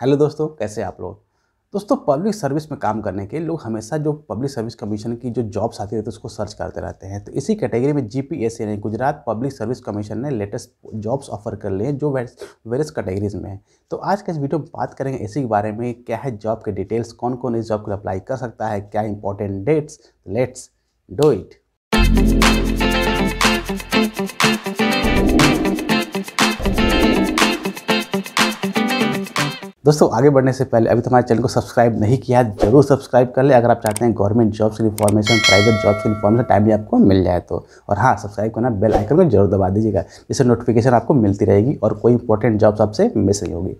Hello दोस्तों, कैसे आप लोग? दोस्तों पब्लिक सर्विस में काम करने के लोग हमेशा जो पब्लिक सर्विस कमीशन की जो जॉब्स आती रहती है, उसको सर्च करते रहते हैं। तो इसी कैटेगरी में जी पी एस यानी गुजरात पब्लिक सर्विस कमीशन ने लेटेस्ट जॉब्स ऑफ़र कर लिए हैं, जो वेरियस कैटेगरीज में है। तो आज का इस वीडियो में बात करेंगे इसी के बारे में, क्या है जॉब के डिटेल्स कौन कौन इस जॉब को अप्लाई कर सकता है, क्या important dates let's do it दोस्तों, आगे बढ़ने से पहले अभी तो हमारे चैनल को सब्सक्राइब नहीं किया ज़रूर सब्सक्राइब कर ले। अगर आप चाहते हैं गवर्नमेंट जॉब्स की इन्फॉर्मेशन प्राइवेट जॉब्स की इन्फॉर्मेशन टाइमली आपको मिल जाए तो। और हाँ सब्सक्राइब करना बेल आइकन को ज़रूर दबा दीजिएगा, जिससे नोटिफिकेशन आपको मिलती रहेगी और कोई इंपॉर्टेंट जॉब्स आपसे मिस नहीं होगी।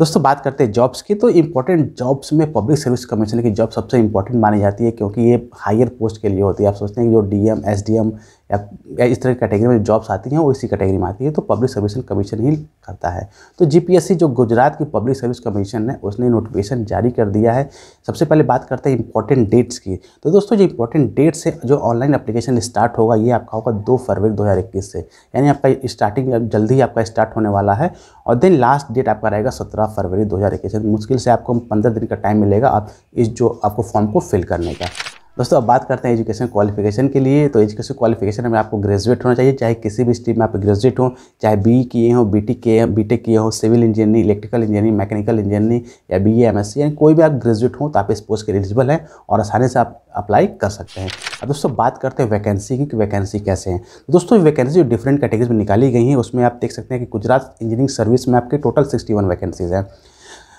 दोस्तों, बात करते हैं जॉब्स की तो इंपॉर्टेंट जॉब्स में पब्लिक सर्विस कमीशन की जॉब सबसे इंपॉर्टेंट मानी जाती है, क्योंकि ये हायर पोस्ट के लिए होती है। आप सोचते हैं कि जो डीएम एसडीएम या इस तरह की कैटेगरी में जॉब्स आती हैं, वो इसी कैटेगरी में आती है। तो पब्लिक सर्विस कमीशन ही करता है। तो जीपीएससी जो गुजरात की पब्लिक सर्विस कमीशन है, उसने नोटिफिकेशन जारी कर दिया है। सबसे पहले बात करते हैं इंपॉर्टेंट डेट्स की। तो दोस्तों जो इंपॉर्टेंट डेट्स है जो ऑनलाइन अप्लीकेशन स्टार्ट होगा, ये आपका होगा दो फरवरी दो हज़ार इक्कीस से। यानी आपका स्टार्टिंग जल्दी ही आपका स्टार्ट होने वाला है। और देन लास्ट डेट आपका रहेगा सत्रह फरवरी दो हज़ार इक्कीस मुश्किल से आपको पंद्रह दिन का टाइम मिलेगा आप इस जो आपको फॉर्म को फिल करने का। दोस्तों, अब बात करते हैं एजुकेशन क्वालिफिकेशन के लिए। तो एजुकेशन क्वालिफिकेशन में आपको ग्रेजुएट होना चाहिए, चाहे किसी भी स्ट्रीम में आप ग्रेजुएट हो, चाहे बी किए हो बी टी किए बी टेक किए हो civil engineering electrical engineering mechanical engineering या बी एम एस यानी कोई भी आप ग्रेजुएट हो तो आप इस पोस्ट के एलिजिबल हैं और आसानी से आप अप्लाई कर सकते हैं। अब दोस्तों, बात करते हैं वैकेंसी की वैकेंसी कैसे हैं। तो दोस्तों वैकेंसी डिफरेंट कैटेगरीज में निकाली गई हैं। उसमें आप देख सकते हैं कि गुजरात इंजीनियरिंग सर्विस में आपके टोटल सिक्सटी वन वैकेंसीज हैं।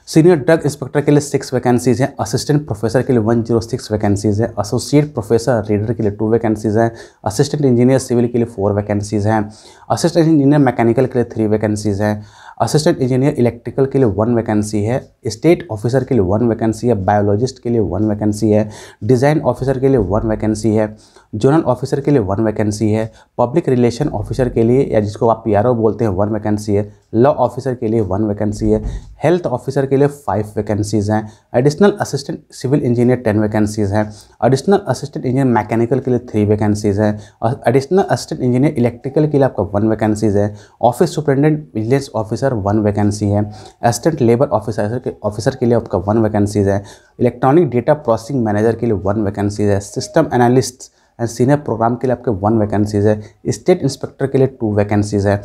सीनियर ड्रग इंस्पेक्टर के लिए सिक्स वैकेंसीज हैं असिस्टेंट प्रोफेसर के लिए वन ज़ीरो सिक्स वैकेंसीज हैं एसोसिएट प्रोफेसर रीडर के लिए टू वैकेंसीज हैं असिस्टेंट इंजीनियर सिविल के लिए फोर वैकेंसीज हैं असिस्टेंट इंजीनियर मैकेनिकल के लिए थ्री वैकेंसीज हैं असिस्टेंट इंजीनियर इलेक्ट्रिकल के लिए वन वैकेंसी है स्टेट ऑफिसर के लिए वन वैकेंसी है बायोलॉजिस्ट के लिए वन वैकेंसी है डिज़ाइन ऑफिसर के लिए वन वैकेंसी है जोनल ऑफिसर के लिए वन वैकेंसी है पब्लिक रिलेशन ऑफिसर के लिए या जिसको आप पीआरओ बोलते हैं वन वैकेंसी है लॉ ऑफिसर के लिए वन वैकेंसी है हेल्थ ऑफिसर के लिए फाइव वैकेंसीज़ हैं additional assistant civil engineer ten vacancies हैं एडिशनल असिस्टेंट इंजीनियर मैकेनिकल के लिए थ्री वैकेंसीज़ हैं और एडिशनल असिस्टेंट इंजीनियर इलेक्ट्रिकल के लिए आपका वन वैकेंसीज़ है office superintendent vigilance officer one vacancy है असिस्टेंट लेबर ऑफिसर के ऑफिसर के लिए आपका वन वैकेंसीज़ है इलेक्ट्रॉनिक डेटा प्रोसेसिंग मैनेजर के लिए वन वैकेंसीज़ है system analyst and senior program के लिए आपके वन वैकेंसीज़ है स्टेट इंस्पेक्टर के लिए टू वैकेंसीज़ है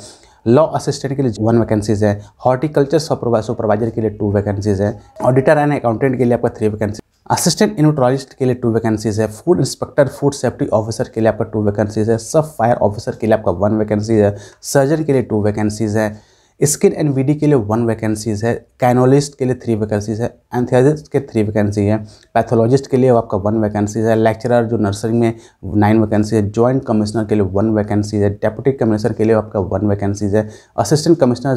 लॉ असिस्टेंट के लिए वन वैकेंसीज़ है हॉर्टिकल्चर सुपरवाइजर के लिए टू वैकेंसीज़ है ऑडिटर एंड अकाउंटेंट के लिए आपका थ्री वैकेंसी असिस्टेंट इन्यूट्रोलॉजिस्ट के लिए टू वैकेंसीज है food inspector food safety officer के लिए आपका टू वैकेंसीज है सब फायर ऑफिसर के लिए आपका वन वैकेंसीज है सर्जन के लिए टू वैकेंसीज है स्किन एंड बीडी के लिए वन वैकेंसीज है कैनोलिस्ट के लिए थ्री वैकेंसीज है एंथियाजिस्ट के थ्री वैकेंसी है पैथोलॉजिस्ट के लिए आपका वन वैकेंसीज है लेक्चरर जो नर्सरी में नाइन वैकेंसी है जॉइंट कमिश्नर के लिए वन वैकेंसीज है डेप्यूटी कमिश्नर के लिए आपका वन वैकेंसीज है असिस्टेंट कमिश्नर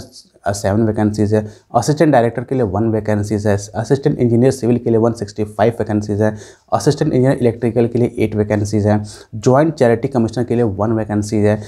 सेवन वैकेंसीज है असिस्टेंट डायरेक्टर के लिए वन वैकेंसीज है असिस्टेंट इंजीनियर सिविल के लिए वन सिक्सटी फाइव वैकेंसीज है असिस्टेंट इंजीनियर इलेक्ट्रिकल के लिए एट वैकेंसीज है जॉइंट चैरिटी कमिश्नर के लिए वन वैकेंसीज है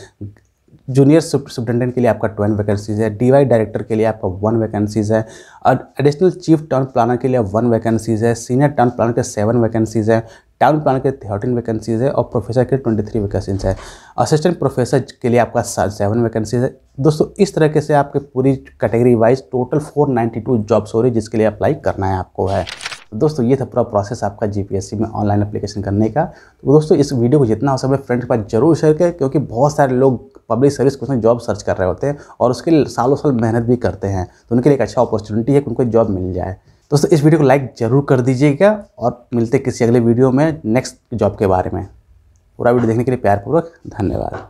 जूनियर सुप्रिटेंडेंट के लिए आपका ट्वेल्व वैकेंसीज है डीवाई डायरेक्टर के लिए आपका वन वैकेंसीज है, और एडिशनल चीफ टाउन प्लानर के लिए वन वैकेंसीज है सीनियर टाउन प्लानर के सेवन वैकेंसीज है टाउन प्लानर के थर्टीन वैकेंसीज है, और प्रोफेसर के ट्वेंटी थ्री वैकेंसीज है। असिस्टेंट प्रोफेसर के लिए आपका सेवन वैकेंसीज है। दोस्तों, इस तरीके से आपके पूरी category wise total four two jobs हो रही जिसके लिए अप्लाई करना है आपको है। दोस्तों, ये था पूरा प्रोसेस आपका जीपीएससी में ऑनलाइन एप्लीकेशन करने का। तो दोस्तों, इस वीडियो को जितना हो सके फ्रेंड्स के पास ज़रूर शेयर करें, क्योंकि बहुत सारे लोग पब्लिक सर्विस को जॉब सर्च कर रहे होते हैं और उसके लिए सालों साल मेहनत भी करते हैं तो उनके लिए एक अच्छा अपॉर्चुनिटी है कि उनको जॉब मिल जाए। दोस्तों, इस वीडियो को लाइक ज़रूर कर दीजिएगा और मिलते किसी अगले वीडियो में नेक्स्ट जॉब के बारे में। पूरा वीडियो देखने के लिए प्यारपूर्वक धन्यवाद।